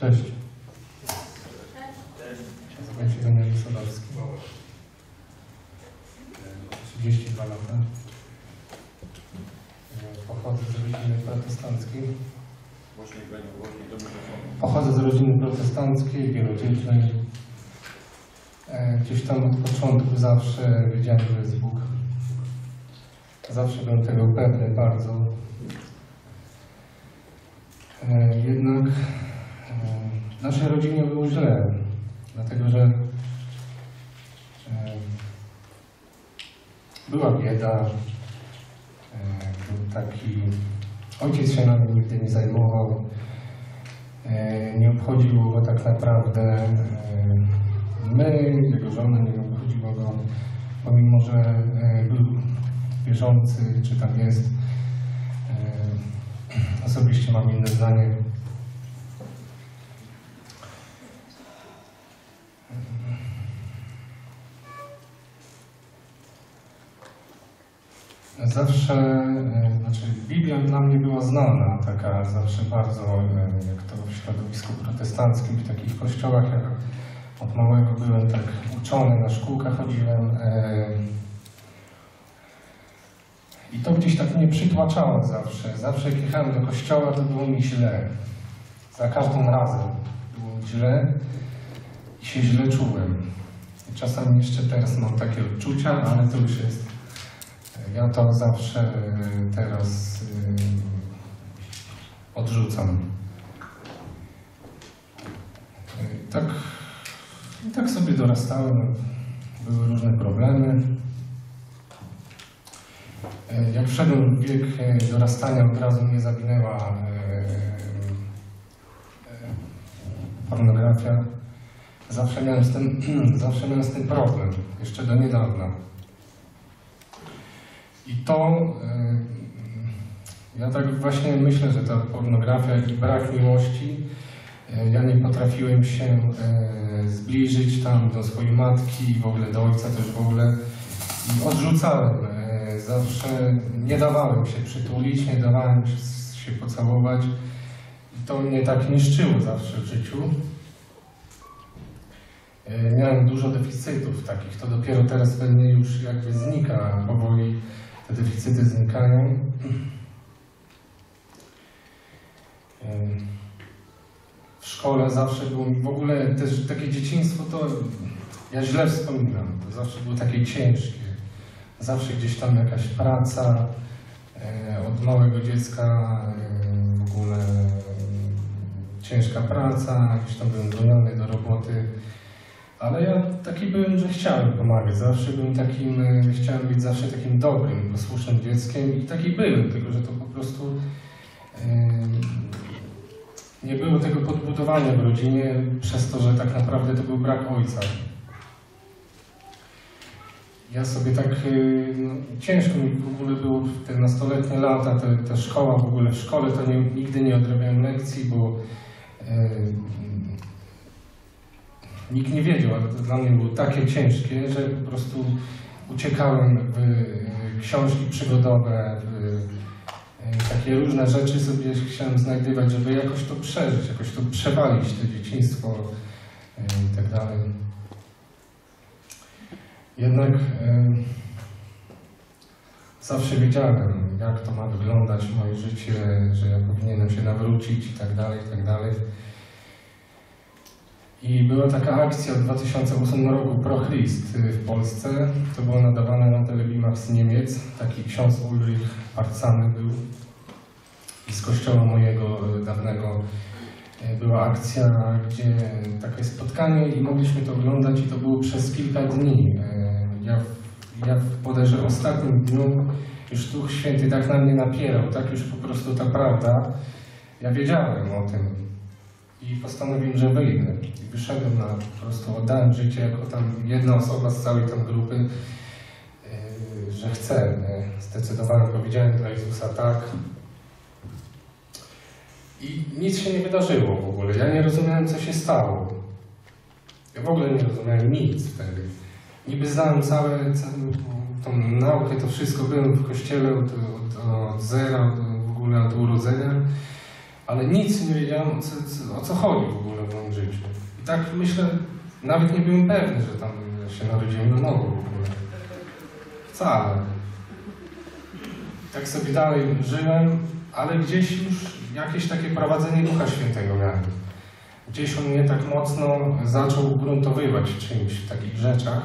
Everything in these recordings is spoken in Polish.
Cześć. Nazywam się Daniel Sadowski. E, 32 lata. Pochodzę z rodziny protestanckiej. Pochodzę z rodziny protestanckiej, wielodzietnej. Gdzieś tam od początku zawsze wiedziałem, że jest Bóg. Zawsze byłem tego pewny bardzo. E, Jednak naszej rodzinie było źle, dlatego że była bieda. Był taki... Ojciec się nami nigdy nie zajmował. Nie obchodziło go tak naprawdę my, jego żona nie obchodziło go, pomimo że był wierzący, czy tam jest. Osobiście mam inne zdanie. Zawsze, e, znaczy Biblia dla mnie była znana, taka zawsze bardzo, e, jak to w środowisku protestanckim, w takich kościołach, jak od małego byłem tak uczony, na szkółkę chodziłem. e, I to gdzieś tak mnie przytłaczało zawsze. Zawsze jak jechałem do kościoła, to było mi źle. Za każdym razem było źle i się źle czułem. I czasami jeszcze teraz mam takie odczucia, ale to już jest ja to zawsze y, teraz y, odrzucam. Y, Tak, tak sobie dorastałem. Były różne problemy. Jak wszedłem w dorastania, od razu mnie zawinęła pornografia. Zawsze miałem z tym, zawsze miałem z tym problem, jeszcze do niedawna. I to, y, ja tak właśnie myślę, że ta pornografia i brak miłości, y, ja nie potrafiłem się y, zbliżyć tam do swojej matki w ogóle do ojca też w ogóle i odrzucałem. Zawsze nie dawałem się przytulić, nie dawałem się- pocałować i to mnie tak niszczyło zawsze w życiu. Miałem dużo deficytów takich, to dopiero teraz we mnie już jakby znika powoli te deficyty znikają. W szkole zawsze było mi, w ogóle też takie dzieciństwo to ja źle wspominam, to zawsze było takie ciężkie. Zawsze gdzieś tam jakaś praca, e, od małego dziecka w ogóle ciężka praca, gdzieś tam byłem goniony do roboty. Ale ja taki byłem, że chciałem pomagać. Zawsze byłem takim, e, chciałem być zawsze takim dobrym, posłusznym dzieckiem i taki byłem, tylko że to po prostu nie było tego podbudowania w rodzinie przez to, że tak naprawdę to był brak ojca. Ja sobie tak, e, no, ciężko mi w ogóle było te nastoletnie lata, te, szkoła w ogóle, w szkole to nie, nigdy nie odrabiałem lekcji, bo Nikt nie wiedział, ale to dla mnie było takie ciężkie, że po prostu uciekałem w e, książki przygodowe, w e, takie różne rzeczy sobie chciałem znajdywać, żeby jakoś to przeżyć, jakoś to przewalić, to dzieciństwo e, i tak dalej. Jednak zawsze wiedziałem, jak to ma wyglądać moje życie, że ja powinienem się nawrócić i tak dalej, i tak dalej. I była taka akcja w 2008 roku Pro Christ y, w Polsce. To było nadawane na telebimach z Niemiec. Taki ksiądz Ulrich Parcany był. I z kościoła mojego y, dawnego y, była akcja, gdzie takie spotkanie i mogliśmy to oglądać i to było przez kilka dni. Ja, w- ja w bodajże ostatnim dniu już Duch Święty tak na mnie napierał, tak już po prostu ta prawda. Ja wiedziałem o tym, i postanowiłem, że wyjdę. I wyszedłem na, po prostu oddałem życie jako tam jedna osoba z całej tam grupy, yy, że chcę. Nie? Zdecydowałem, powiedziałem dla Jezusa tak. I nic się nie wydarzyło w ogóle. Ja nie rozumiałem, co się stało. Ja w ogóle nie rozumiałem nic wtedy. Niby znałem całe, całą tą naukę, to wszystko. Byłem w kościele od, od, od zera, od, w ogóle od urodzenia. Ale nic nie wiedziałem o co, co- o co chodzi w ogóle w moim życiu. I tak myślę, nawet nie byłem pewny, że tam się narodziłem na nowo w ogóle. Wcale. Tak sobie dalej żyłem, ale gdzieś już jakieś takie prowadzenie Ducha Świętego miałem. Gdzieś on mnie tak mocno zaczął ugruntowywać w czymś, w takich rzeczach.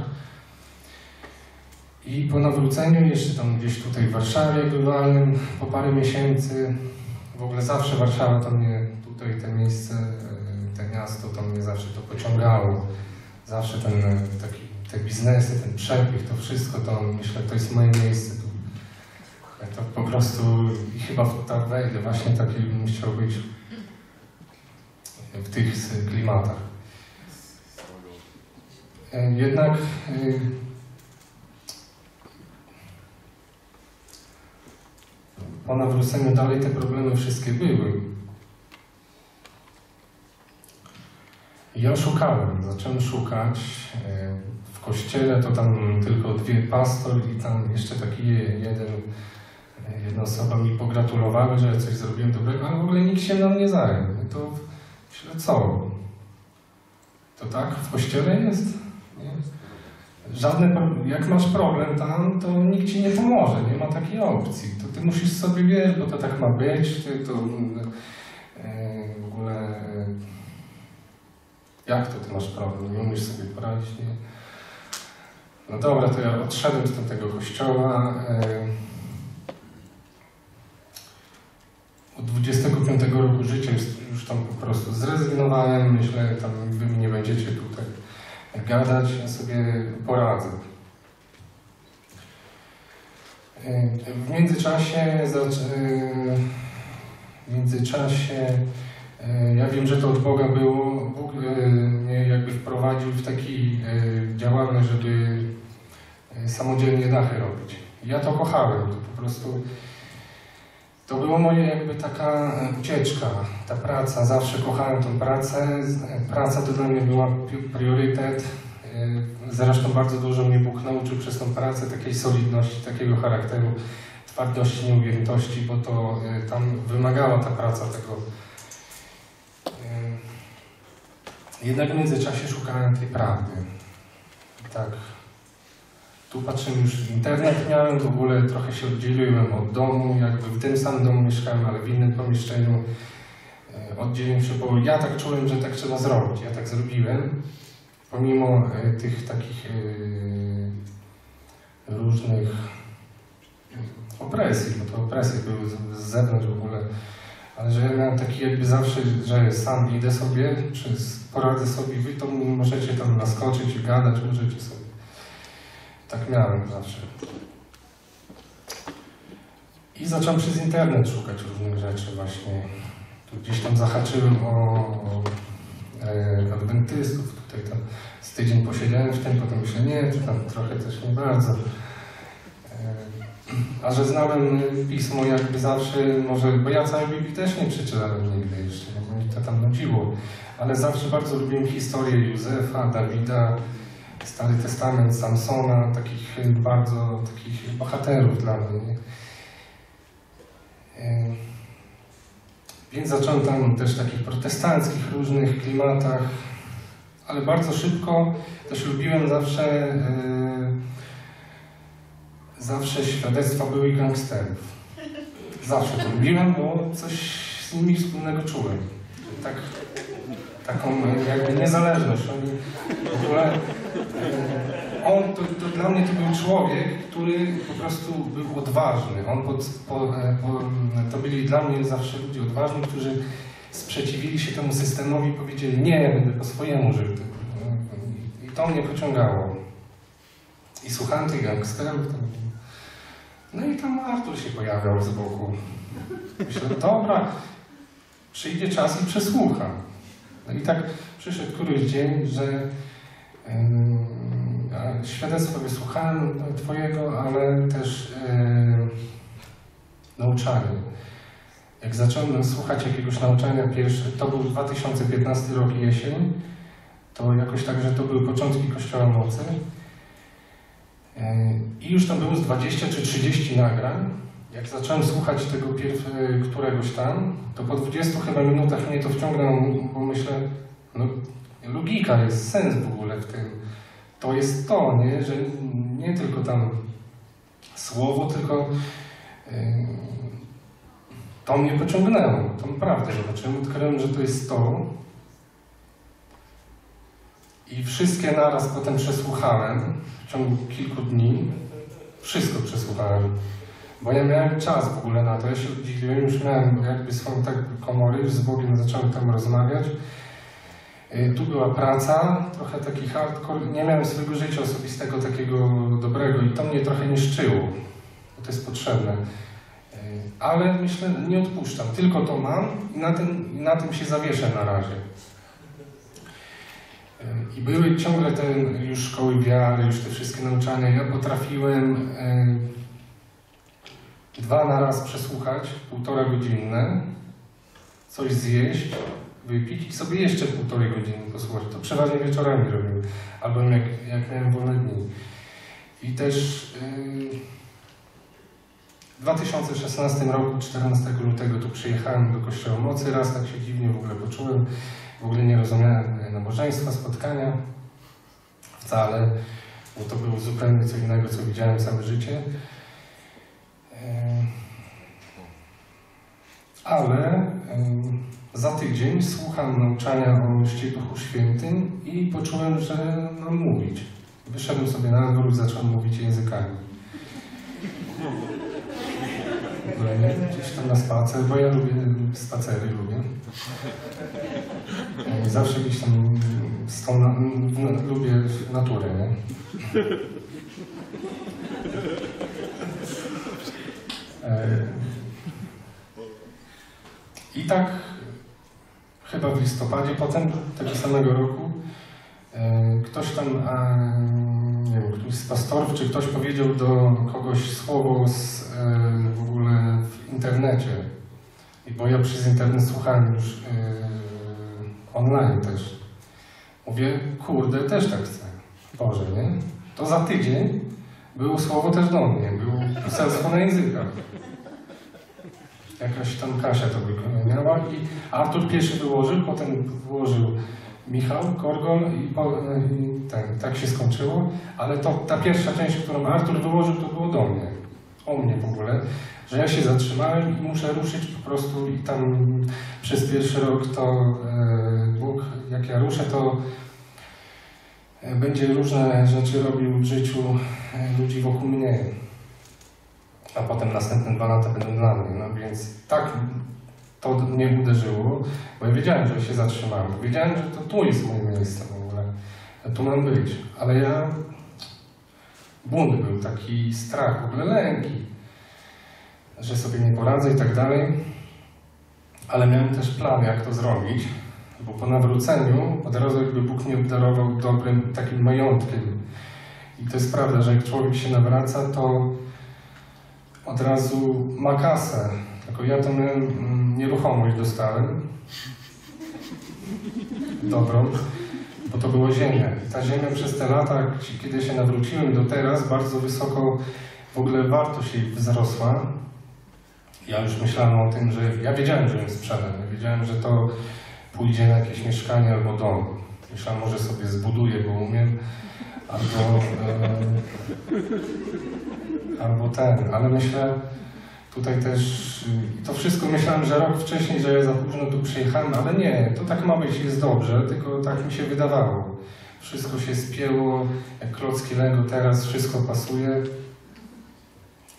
I po nawróceniu, jeszcze tam gdzieś tutaj w Warszawie bywałem po parę miesięcy. W ogóle zawsze Warszawa to mnie, tutaj te miejsce, e, te miasto to mnie zawsze to pociągało. Zawsze ten e, taki, te biznesy, ten przepych, to wszystko, to myślę, to jest moje miejsce. Ja to po prostu chyba to wejdę, właśnie taki bym chciał być w tych s- klimatach. E, Jednak po nawróceniu dalej te problemy wszystkie były. Ja szukałem, zacząłem szukać. e, W kościele to tam tylko dwie pastor i tam jeszcze taki je- jeden, jedna osoba mi pogratulowała, że coś zrobiłem dobrego, ale w ogóle nikt się mną nie zajął. I to myślę, co? To tak w kościele jest? Nie? Żadne, jak masz problem tam, to nikt ci nie pomoże, nie ma takiej opcji. To ty musisz sobie wiedzieć, bo to tak ma być, ty to e, w ogóle e, jak to ty masz problem, nie umiesz sobie poradzić, nie? No dobra, to ja odszedłem z tego kościoła. E, od 25 roku życia już, tam po prostu zrezygnowałem. Myślę, tam wy nie będziecie tutaj gadać, sobie poradzę. W międzyczasie, e, w międzyczasie e, ja wiem, że to od Boga było. Bóg e, mnie jakby wprowadził w taki działalność, żeby samodzielnie dachy robić. Ja to kochałem, to po prostu to była moja jakby taka e, ucieczka, ta praca. Zawsze kochałem tą pracę. Praca to dla mnie była priorytet. E, Zresztą bardzo dużo mnie Bóg nauczył przez tą pracę takiej solidności, takiego charakteru, twardości, nieugiętości, bo to e, tam wymagała ta praca tego. Jednak w międzyczasie szukałem tej prawdy. Tak. Tu patrzymy już internet miałem, w ogóle trochę się oddzieliłem od domu, jakby w tym samym domu mieszkałem, ale w innym pomieszczeniu. E, Oddzieliłem się, bo ja tak czułem, że tak trzeba zrobić. Ja tak zrobiłem. Pomimo e, tych takich e, różnych opresji, bo to opresje były z zewnątrz w ogóle, ale że ja miałem taki jakby zawsze, że sam idę sobie, czy poradzę sobie, wy to możecie tam naskoczyć i gadać, możecie sobie. Tak miałem zawsze. I zacząłem przez internet szukać różnych rzeczy właśnie. Tu gdzieś tam zahaczyłem o, o e, adwentystów. Tutaj tam z tydzień posiedziałem w tym, potem myślę, nie, to tam trochę też nie bardzo. E, a że znałem pismo jakby zawsze, może, bo ja całej Biblii też nie przeczytałem nigdy jeszcze, bo mi to tam nudziło. Ale zawsze bardzo lubiłem historię Józefa, Dawida, Stary Testament, Samsona, takich bardzo takich bohaterów dla mnie. Nie? Więc zacząłem tam też takich protestanckich różnych klimatach, ale bardzo szybko też lubiłem zawsze y, zawsze świadectwa były gangsterów. Zawsze to lubiłem, bo coś z nimi wspólnego czułem. Tak, taką jakby niezależność. Oni w ogóle on, to, to dla mnie to był człowiek, który po prostu był odważny. On pod, po, e, po, to byli dla mnie zawsze ludzie odważni, którzy sprzeciwili się temu systemowi i powiedzieli, nie, będę po swojemu żył. I to mnie pociągało. I słuchałem tych gangsterów. No i tam Artur się pojawiał z boku. Myślę, dobra, przyjdzie czas i przesłucham. No i tak przyszedł któryś dzień, że a Świadectwo wysłuchałem Twojego, ale też yy. Jak zacząłem słuchać jakiegoś nauczania pierwsze, to był 2015 rok jesień, to jakoś tak, że to były początki Kościoła Mocy. Yy, I już tam było z 20 czy 30 nagrań jak zacząłem słuchać tego pierw, któregoś tam, to po 20 chyba minutach mnie to wciągnęło, bo myślę, no logika jest, sens w ogóle w tym. To jest to, nie? Że nie tylko tam słowo, tylko yy, to mnie pociągnęło. To naprawdę zobaczyłem, odkryłem, że to jest to. I wszystkie naraz potem przesłuchałem w ciągu kilku dni. Wszystko przesłuchałem. Bo ja miałem czas w ogóle na to. Ja się oddzieliłem, już miałem jakby swoją tak komorę, już z Bogiem zacząłem tam rozmawiać. Y, Tu była praca, trochę taki hardcore. Nie miałem swojego życia osobistego takiego dobrego i to mnie trochę niszczyło, bo to jest potrzebne. Y, Ale myślę, nie odpuszczam, tylko to mam i na tym, na tym się zawieszę na razie. Y, I były ciągle te już szkoły wiary, już te wszystkie nauczania. Ja potrafiłem dwa na raz przesłuchać, półtora godzinne, coś zjeść, wypić i sobie jeszcze półtorej godziny posłuchać. To przeważnie wieczorami robiłem, albo jak, jak miałem wolne dni. I też yy, w 2016 roku, 14 lutego, tu przyjechałem do Kościoła Mocy. Raz tak się dziwnie w ogóle poczułem. W ogóle nie rozumiałem nabożeństwa, spotkania. Wcale, bo to było zupełnie co innego, co widziałem całe życie. Ale za tydzień słucham nauczania o Chrzcie Duchu Świętym i poczułem, że mam mówić. Wyszedłem sobie na dwór i zacząłem mówić językami. W ogóle nie, gdzieś tam na spacer, bo ja lubię spacery, lubię. Zawsze gdzieś tam na, lubię naturę, nie? E, I tak chyba w listopadzie potem tego samego roku e, ktoś tam, a, nie wiem, któryś z pastorów, czy ktoś powiedział do kogoś słowo z, e, w ogóle w internecie. I bo ja przez internet słuchałem już e, online też. Mówię, kurde, też tak chcę. Boże, nie? To za tydzień było słowo też do mnie, było poselstwo na językach. Jakaś tam Kasia to wykonała i Artur pierwszy wyłożył, potem wyłożył Michał Korgol i, po, i tak, tak się skończyło, ale to, ta pierwsza część, którą Artur wyłożył, to było do mnie, o mnie w ogóle, że ja się zatrzymałem i muszę ruszyć po prostu i tam przez pierwszy rok to e, Bóg, jak ja ruszę, to e, będzie różne rzeczy robił w życiu ludzi wokół mnie a potem następne dwa lata będą dla mnie. No więc tak to mnie uderzyło, bo ja wiedziałem, że się zatrzymałem. Wiedziałem, że to tu jest moje miejsce w ogóle. Tu mam być. Ale ja... Bunt był, taki strach, w ogóle lęki, że sobie nie poradzę i tak dalej. Ale miałem też plan, jak to zrobić, bo po nawróceniu od razu jakby Bóg mnie obdarował dobrym takim majątkiem. I to jest prawda, że jak człowiek się nawraca, to od razu ma kasę. Tylko ja tą mm, nieruchomość dostałem. Dobrą, bo to było ziemia. I ta ziemia przez te lata, kiedy się nawróciłem do teraz, bardzo wysoko w ogóle wartość jej wzrosła. Ja już myślałem o tym, że ja wiedziałem, że ją sprzedam. Ja wiedziałem, że to pójdzie na jakieś mieszkanie albo dom. Myślałem, może sobie zbuduję, bo umiem. Albo, e, albo ten, ale myślę, tutaj też, to wszystko myślałem, że rok wcześniej, że ja za późno tu przyjechałem, ale nie, to tak ma być, jest dobrze, tylko tak mi się wydawało. Wszystko się spięło, jak klocki Lego teraz, wszystko pasuje.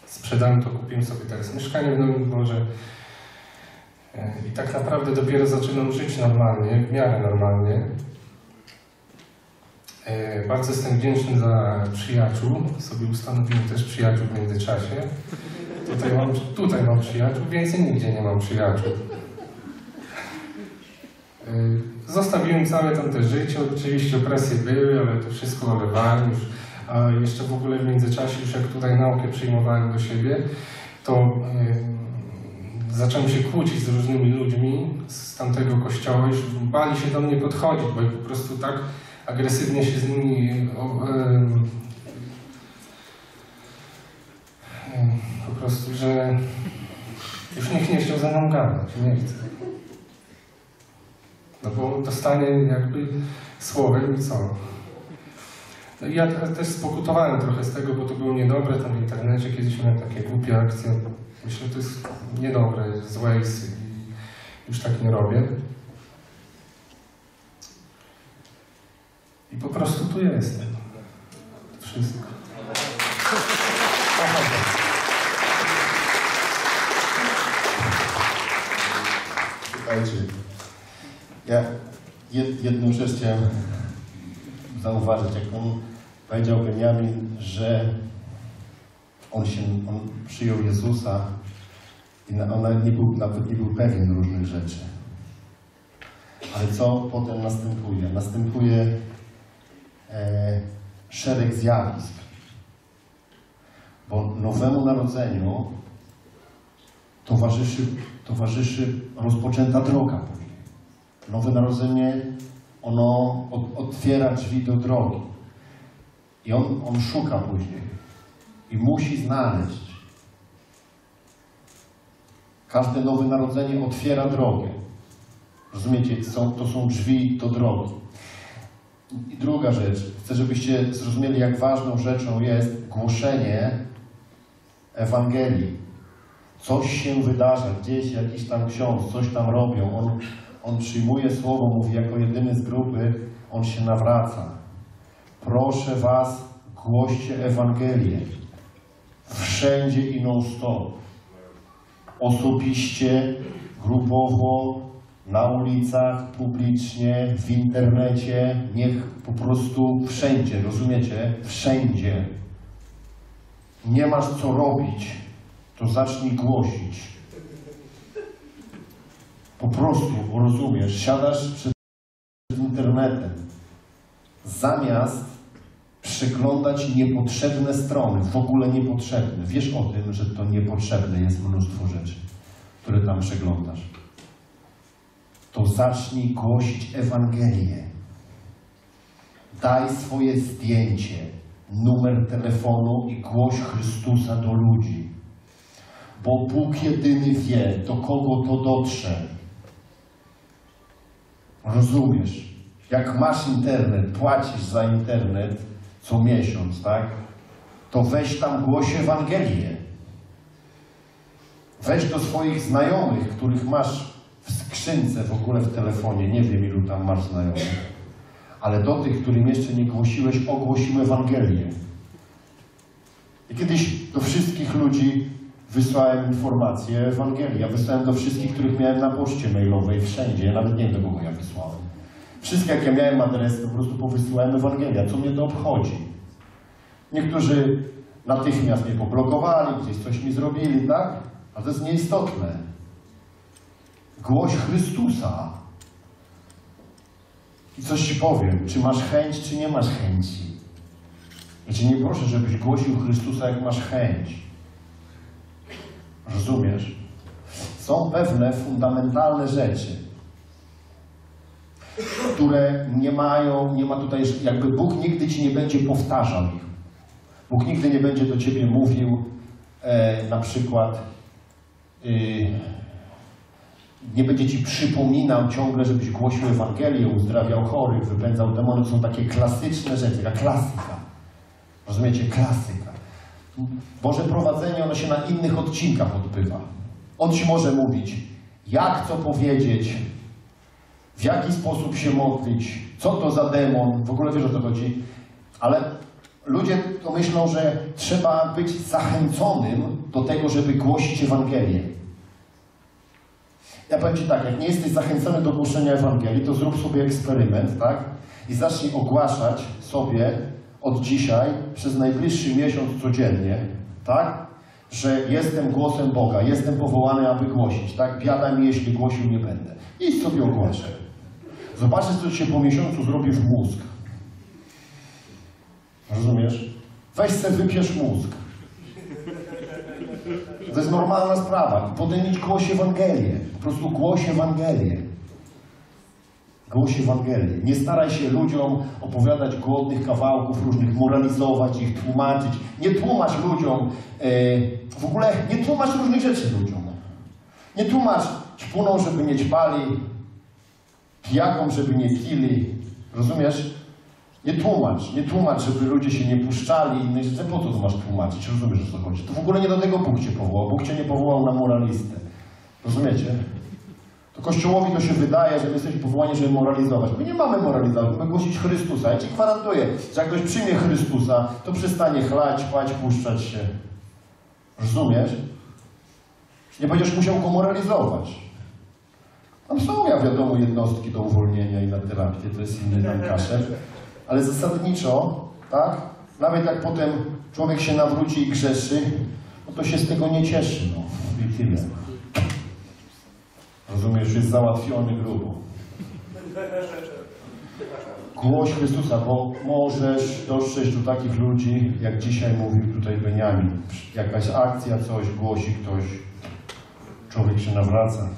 Sprzedałem to, kupiłem sobie teraz mieszkanie w Nowym Dworze. E, I tak naprawdę dopiero zaczynam żyć normalnie, w miarę normalnie. E, Bardzo jestem wdzięczny za przyjaciół. Sobie ustanowiłem też przyjaciół w międzyczasie. Tutaj mam, tutaj mam przyjaciół, więcej nigdzie nie mam przyjaciół. E, Zostawiłem całe tamte życie. Oczywiście opresje były, ale to wszystko olewałem już. A jeszcze w ogóle w międzyczasie, już jak tutaj naukę przyjmowałem do siebie, to e, zacząłem się kłócić z różnymi ludźmi z tamtego kościoła. Już bali się do mnie podchodzić, bo ja po prostu tak agresywnie się z nimi po prostu, że już nikt nie chciał ze mną gadać, nie chce. No bo dostanie jakby słowem i co? No i ja te- też spokutowałem trochę z tego, bo to było niedobre, tam w internecie kiedyś miałem takie głupie akcje. Myślę, że to jest niedobre, złe i już tak nie robię. I po prostu tu jestem. Wszystko. Słuchajcie, ja jed, jedną rzecz chciałem zauważyć, jak on powiedział Beniamin, że on się, on przyjął Jezusa i on nie był, nawet nie był pewien różnych rzeczy. Ale co potem następuje? Następuje szereg zjawisk. Bo nowemu narodzeniu towarzyszy, towarzyszy rozpoczęta droga. Nowe narodzenie, ono otwiera drzwi do drogi. I on, on szuka później. I musi znaleźć. Każde nowe narodzenie otwiera drogę. Rozumiecie? To są drzwi do drogi. I druga rzecz. Chcę, żebyście zrozumieli, jak ważną rzeczą jest głoszenie Ewangelii coś się wydarza, gdzieś jakiś tam ksiądz, coś tam robią, on, on przyjmuje słowo, mówi jako jedyny z grupy, on się nawraca. Proszę Was, głoście Ewangelię. Wszędzie i non-stop. Osobiście, grupowo, na ulicach, publicznie, w internecie, niech po prostu wszędzie, rozumiecie? Wszędzie. Nie masz co robić, to zacznij głosić. Po prostu, rozumiesz, siadasz przed internetem, zamiast przeglądać niepotrzebne strony, w ogóle niepotrzebne. Wiesz o tym, że to niepotrzebne jest mnóstwo rzeczy, które tam przeglądasz. To zacznij głosić Ewangelię. Daj swoje zdjęcie, numer telefonu i głoś Chrystusa do ludzi bo Bóg jedyny wie, do kogo to dotrze. Rozumiesz? Jak masz internet, płacisz za internet co miesiąc, tak? To weź tam głoś Ewangelię. Weź do swoich znajomych, których masz skrzynce w ogóle w telefonie, nie wiem ilu tam masz znajomych, ale do tych, którym jeszcze nie głosiłeś, ogłosił Ewangelię. I kiedyś do wszystkich ludzi wysłałem informację Ewangelii. Ja wysłałem do wszystkich, których miałem na poczcie mailowej, wszędzie. Ja nawet nie wiem, do kogo ja wysłałem. Wszystkie, jak ja miałem adresy, po prostu powysyłałem Ewangelia. Co mnie to obchodzi? Niektórzy natychmiast mnie poblokowali, gdzieś coś mi zrobili, tak? Ale to jest nieistotne. Głoś Chrystusa. I coś Ci powiem. Czy masz chęć, czy nie masz chęci? Ja Cię nie proszę, żebyś głosił Chrystusa, jak masz chęć. Rozumiesz? Są pewne fundamentalne rzeczy, które nie mają, nie ma tutaj, jakby Bóg nigdy ci nie będzie powtarzał ich. Bóg nigdy nie będzie do ciebie mówił e, na przykład y, nie będzie ci przypominał ciągle, żebyś głosił Ewangelię, uzdrawiał chorych, wypędzał demony. To są takie klasyczne rzeczy, taka klasyka. Rozumiecie? Klasyka. Boże prowadzenie, ono się na innych odcinkach odbywa. On ci może mówić, jak co powiedzieć, w jaki sposób się modlić, co to za demon, w ogóle wiesz o co chodzi, ale ludzie to myślą, że trzeba być zachęconym do tego, żeby głosić Ewangelię. Ja powiem Ci tak, jak nie jesteś zachęcony do głoszenia Ewangelii, to zrób sobie eksperyment, tak? I zacznij ogłaszać sobie od dzisiaj przez najbliższy miesiąc codziennie, tak? Że jestem głosem Boga, jestem powołany, aby głosić, tak? Biada mi, jeśli głosił nie będę. I sobie ogłaszę. Zobaczysz, co ci się po miesiącu zrobi w mózg. Rozumiesz? Weź se wypierz mózg. To jest normalna sprawa. I potem idź głoś Ewangelię. Po prostu głoś Ewangelię. Głoś Ewangelię. Nie staraj się ludziom opowiadać głodnych kawałków różnych, moralizować ich, tłumaczyć. Nie tłumacz ludziom, e, w ogóle nie tłumacz różnych rzeczy ludziom. Nie tłumacz ćpunom, żeby nie ćpali, pijakom, żeby nie pili. Rozumiesz? Nie tłumacz, nie tłumacz, żeby ludzie się nie puszczali i rzeczy. Po co to masz tłumaczyć? Rozumiesz, o co chodzi? To w ogóle nie do tego Bóg cię powołał. Bóg cię nie powołał na moralistę. Rozumiecie? To Kościołowi to się wydaje, że my jesteśmy powołani, żeby moralizować. My nie mamy moralizować, mamy głosić Chrystusa. Ja Ci gwarantuję, że jak ktoś przyjmie Chrystusa, to przestanie chlać, płać, puszczać się. Rozumiesz? Nie będziesz musiał go moralizować. Tam są, ja wiadomo, jednostki do uwolnienia i na terapię, to jest inny tam. Ale zasadniczo, tak? Nawet jak potem człowiek się nawróci i grzeszy, no to się z tego nie cieszy, no. I tyle. Rozumiesz, jest załatwiony grubo. Głoś Chrystusa, bo możesz dotrzeć do takich ludzi, jak dzisiaj mówił tutaj Beniamin. Jakaś akcja, coś głosi ktoś, człowiek się nawraca.